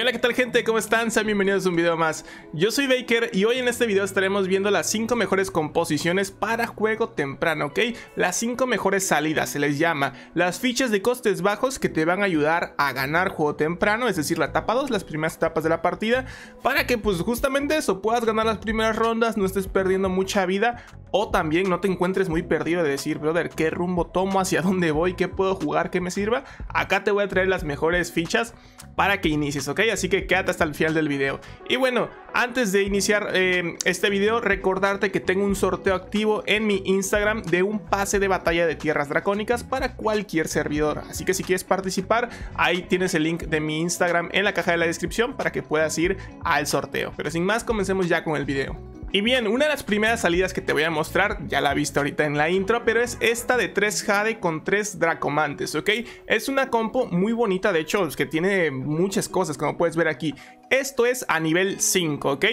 hola, ¿qué tal gente? ¿Cómo están? Sean bienvenidos a un video más. Yo soy Baker y hoy en este video estaremos viendo las 5 mejores composiciones para juego temprano, ¿ok? Las 5 mejores salidas, se les llama. Las fichas de costes bajos que te van a ayudar a ganar juego temprano, es decir, la etapa 2, las primeras etapas de la partida, para que pues justamente eso, puedas ganar las primeras rondas, no estés perdiendo mucha vida o también no te encuentres muy perdido de decir, brother, ¿qué rumbo tomo? ¿Hacia dónde voy? ¿Qué puedo jugar? ¿Qué me sirva? Acá te voy a traer las mejores fichas para que inicies, ¿ok? Así que quédate hasta el final del video. Y bueno, antes de iniciar eh, este video, recordarte que tengo un sorteo activo en mi Instagram de un pase de batalla de tierras dracónicas para cualquier servidor. Así que si quieres participar, ahí tienes el link de mi Instagram en la caja de la descripción para que puedas ir al sorteo. Pero sin más, comencemos ya con el video. Y bien, una de las primeras salidas que te voy a mostrar, ya la viste ahorita en la intro, pero es esta de 3 Jade con 3 Dracomantes, ¿ok? Es una compo muy bonita, de hecho, que tiene muchas cosas, como puedes ver aquí. Esto es a nivel 5, ¿ok?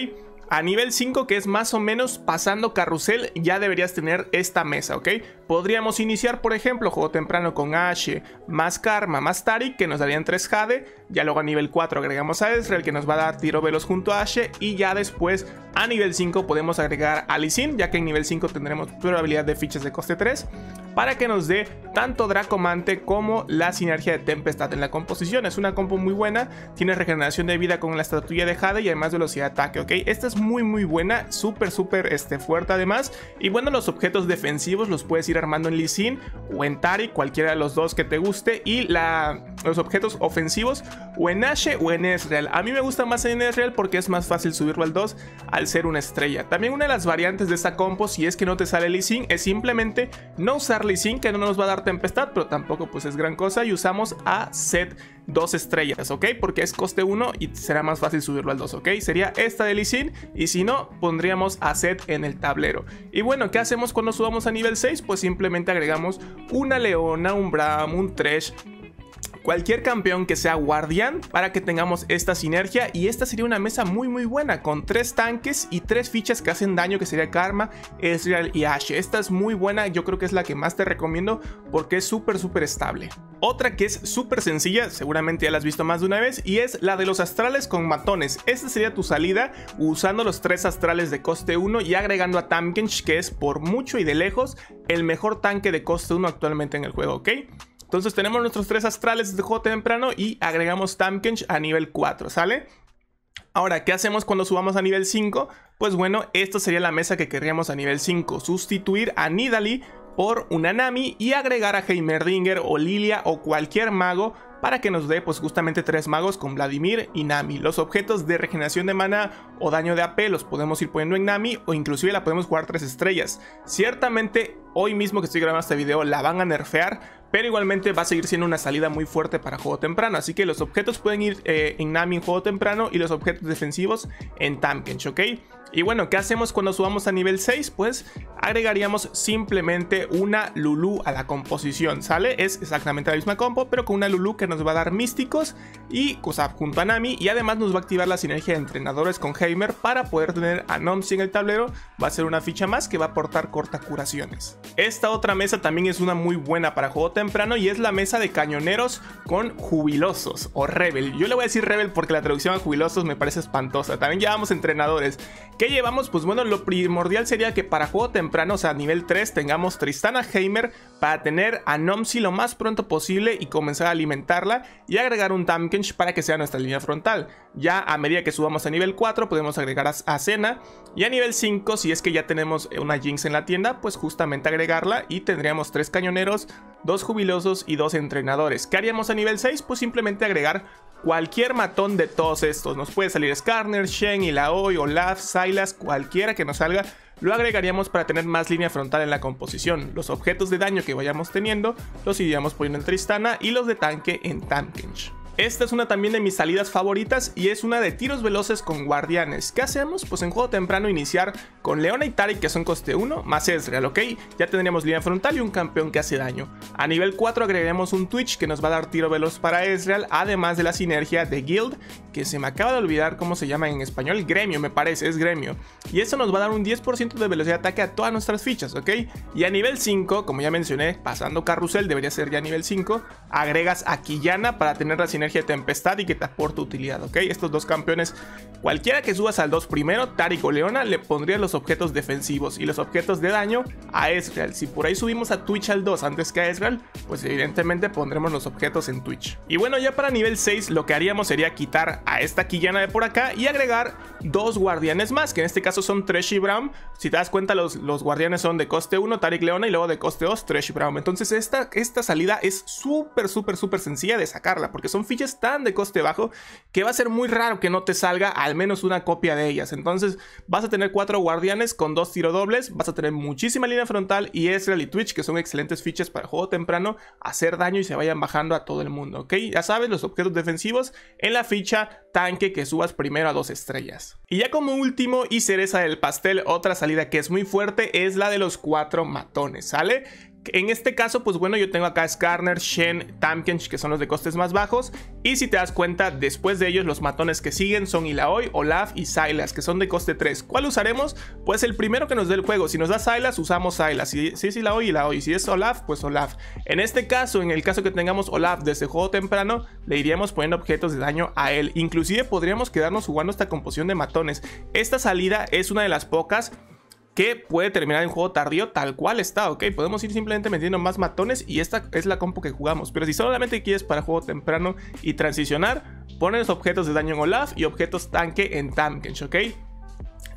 A nivel 5, que es más o menos pasando carrusel, ya deberías tener esta mesa, ¿ok? Podríamos iniciar, por ejemplo, juego temprano con Ashe, más Karma, más Tarik, que nos darían 3 Jade. Ya luego a nivel 4 agregamos a Ezreal, que nos va a dar tiro velos junto a Ashe. Y ya después, a nivel 5, podemos agregar a Lee ya que en nivel 5 tendremos probabilidad de fichas de coste 3 para que nos dé tanto Dracomante como la sinergia de Tempestad en la composición. Es una compo muy buena, tiene regeneración de vida con la estatuilla de Jade y además velocidad de ataque, ¿ok? Esta es muy muy buena, súper súper este, fuerte además. Y bueno, los objetos defensivos los puedes ir armando en Lee Sin o en Tari, cualquiera de los dos que te guste. Y la, los objetos ofensivos o en Ashe o en Ezreal. A mí me gusta más en Ezreal porque es más fácil subirlo al 2 al ser una estrella. También una de las variantes de esta compo, si es que no te sale Lee Sin, es simplemente no usar Lee que no nos va a dar tempestad, pero tampoco pues es gran cosa. Y usamos a set 2 estrellas, ¿ok? Porque es coste 1 y será más fácil subirlo al 2, ¿ok? Sería esta de Lee y si no, pondríamos a set en el tablero. Y bueno, ¿qué hacemos cuando subamos a nivel 6? Pues simplemente agregamos una leona, un bram, un trash cualquier campeón que sea guardián para que tengamos esta sinergia y esta sería una mesa muy muy buena con tres tanques y tres fichas que hacen daño que sería Karma, Ezreal y Ashe. Esta es muy buena, yo creo que es la que más te recomiendo porque es súper súper estable. Otra que es súper sencilla, seguramente ya la has visto más de una vez, y es la de los astrales con matones. Esta sería tu salida usando los tres astrales de coste 1 y agregando a Tamkench, que es por mucho y de lejos el mejor tanque de coste 1 actualmente en el juego, ¿ok? Entonces tenemos nuestros tres astrales de juego temprano y agregamos Tamkench a nivel 4, ¿sale? Ahora, ¿qué hacemos cuando subamos a nivel 5? Pues bueno, esta sería la mesa que querríamos a nivel 5. Sustituir a Nidalee por una Nami y agregar a Heimerdinger o Lilia o cualquier mago para que nos dé pues justamente tres magos con Vladimir y Nami. Los objetos de regeneración de mana o daño de AP los podemos ir poniendo en Nami o inclusive la podemos jugar tres estrellas. Ciertamente hoy mismo que estoy grabando este video la van a nerfear, pero igualmente va a seguir siendo una salida muy fuerte para juego temprano. Así que los objetos pueden ir eh, en Nami en juego temprano y los objetos defensivos en Tamkench, ¿ok? Y bueno, ¿qué hacemos cuando subamos a nivel 6? Pues agregaríamos simplemente una Lulu a la composición, ¿sale? Es exactamente la misma compo, pero con una Lulu que nos va a dar místicos y, o sea, junto a Nami, y además nos va a activar la sinergia de entrenadores con Heimer para poder tener a Nomsi en el tablero. Va a ser una ficha más que va a aportar corta curaciones. Esta otra mesa también es una muy buena para juego temprano y es la mesa de cañoneros con jubilosos o rebel. Yo le voy a decir rebel porque la traducción a jubilosos me parece espantosa. También llevamos entrenadores. ¿Qué llevamos? Pues bueno, lo primordial sería que para juego temprano, o sea, nivel 3, tengamos Tristana Heimer para tener a Nomsi lo más pronto posible y comenzar a alimentarla y agregar un Tamkench para que sea nuestra línea frontal. Ya a medida que subamos a nivel 4 podemos agregar a Cena y a nivel 5 si es que ya tenemos una Jinx en la tienda pues justamente agregarla y tendríamos 3 cañoneros, 2 jubilosos y 2 entrenadores. ¿Qué haríamos a nivel 6? Pues simplemente agregar cualquier matón de todos estos. Nos puede salir Skarner, Shen, Ilaoi, Olaf, Silas, cualquiera que nos salga. Lo agregaríamos para tener más línea frontal en la composición. Los objetos de daño que vayamos teniendo los iríamos poniendo en Tristana y los de tanque en Tamkench. Esta es una también de mis salidas favoritas y es una de tiros veloces con guardianes. ¿Qué hacemos? Pues en juego temprano iniciar con Leona y Tarik que son coste 1 más Ezreal, ¿ok? Ya tendríamos línea frontal y un campeón que hace daño. A nivel 4 agregaremos un Twitch que nos va a dar tiro veloz para Ezreal, además de la sinergia de Guild, que se me acaba de olvidar cómo se llama en español, gremio me parece, es gremio. Y eso nos va a dar un 10% de velocidad de ataque a todas nuestras fichas, ¿ok? Y a nivel 5, como ya mencioné, pasando carrusel, debería ser ya nivel 5, agregas a Quillana para tener la sinergia sinergia tempestad y que te aporta utilidad, ¿ok? Estos dos campeones, cualquiera que subas al 2 primero, Tarik o Leona, le pondría los objetos defensivos y los objetos de daño a Ezreal. Si por ahí subimos a Twitch al 2 antes que a Ezreal, pues evidentemente pondremos los objetos en Twitch. Y bueno, ya para nivel 6 lo que haríamos sería quitar a esta Quillana de por acá y agregar dos guardianes más, que en este caso son Tresh y Brown. Si te das cuenta, los, guardianes son de coste 1, Tarik Leona, y luego de coste 2, Tresh y Brown. Entonces esta, esta salida es súper, súper, súper sencilla de sacarla, porque son fichas tan de coste bajo que va a ser muy raro que no te salga al menos una copia de ellas. Entonces vas a tener cuatro guardianes con dos tiro dobles, vas a tener muchísima línea frontal y Ezreal y Twitch, que son excelentes fichas para juego temprano, hacer daño y se vayan bajando a todo el mundo, ¿ok? Ya sabes, los objetos defensivos en la ficha tanque que subas primero a dos estrellas. Y ya como último y cereza del pastel, otra salida que es muy fuerte es la de los cuatro matones, ¿sale? En este caso, pues bueno, yo tengo acá Skarner, Shen, Tamkench, que son los de costes más bajos. Y si te das cuenta, después de ellos los matones que siguen son Ilaoi, Olaf y Sylas, que son de coste 3. ¿Cuál usaremos? Pues el primero que nos dé el juego. Si nos da Sylas, usamos Sylas. Si, si es Ilaoi, Ilaoi. Si es Olaf, pues Olaf. En este caso, en el caso que tengamos Olaf desde juego temprano, le iríamos poniendo objetos de daño a él. Inclusive podríamos quedarnos jugando esta composición de matones. Esta salida es una de las pocas que puede terminar en juego tardío tal cual está, ok. Podemos ir simplemente metiendo más matones y esta es la compo que jugamos. Pero si solamente quieres para juego temprano y transicionar, pones objetos de daño en Olaf y objetos tanque en Tamkench, ok.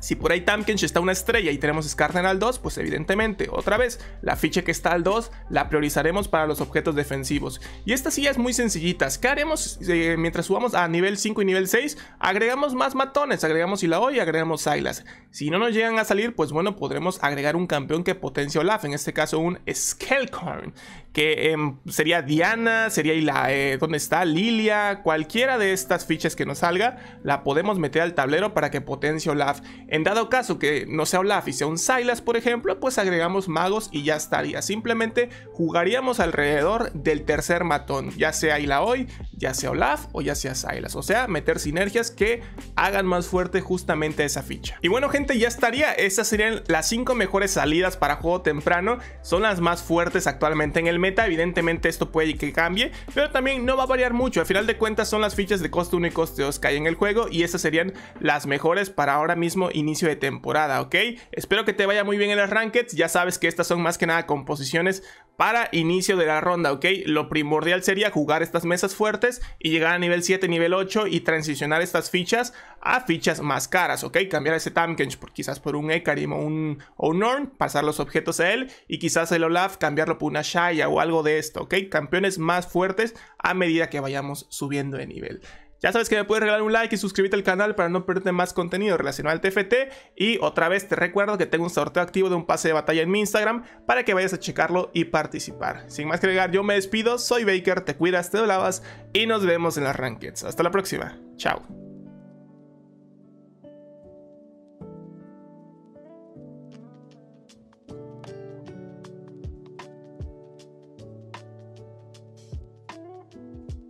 Si por ahí Tamkench está una estrella y tenemos Skarner al 2, pues evidentemente, otra vez, la ficha que está al 2 la priorizaremos para los objetos defensivos. Y esta silla es muy sencillita. ¿Qué haremos eh, mientras subamos a nivel 5 y nivel 6? Agregamos más matones, agregamos Ilaoi y agregamos Silas. Si no nos llegan a salir, pues bueno, podremos agregar un campeón que potencia Olaf, en este caso un Skelcorn, que em, sería Diana, sería la, eh, ¿dónde está? Lilia, cualquiera de estas fichas que nos salga, la podemos meter al tablero para que potencie Olaf. En dado caso que no sea Olaf y sea un Silas, por ejemplo, pues agregamos magos y ya estaría. Simplemente jugaríamos alrededor del tercer matón, ya sea Ilaoi, ya sea Olaf o ya sea Silas. O sea, meter sinergias que hagan más fuerte justamente esa ficha. Y bueno, gente, ya estaría. Estas serían las 5 mejores salidas para juego temprano. Son las más fuertes actualmente en el meta. Evidentemente esto puede que cambie, pero también no va a variar mucho. Al final de cuentas son las fichas de coste 1 y coste 2 que hay en el juego y esas serían las mejores para ahora mismo inicio de temporada, ¿ok? Espero que te vaya muy bien en las rankeds, ya sabes que estas son más que nada composiciones para inicio de la ronda, ¿ok? Lo primordial sería jugar estas mesas fuertes y llegar a nivel 7, nivel 8 y transicionar estas fichas a fichas más caras, ¿ok? Cambiar ese Tamkench por, quizás por un Ekarim o un, o Norn, pasar los objetos a él y quizás el Olaf cambiarlo por una Shaya o algo de esto, ¿ok? Campeones más fuertes a medida que vayamos subiendo de nivel. Ya sabes que me puedes regalar un like y suscribirte al canal para no perderte más contenido relacionado al TFT. Y otra vez te recuerdo que tengo un sorteo activo de un pase de batalla en mi Instagram para que vayas a checarlo y participar. Sin más que agregar, yo me despido, soy Baker, te cuidas, te lavas y nos vemos en las rankeds. Hasta la próxima. Chao.